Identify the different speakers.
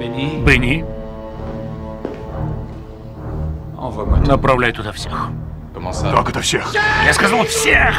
Speaker 1: Бенни, направляй туда всех.
Speaker 2: Как это всех?
Speaker 1: Я сказал всех!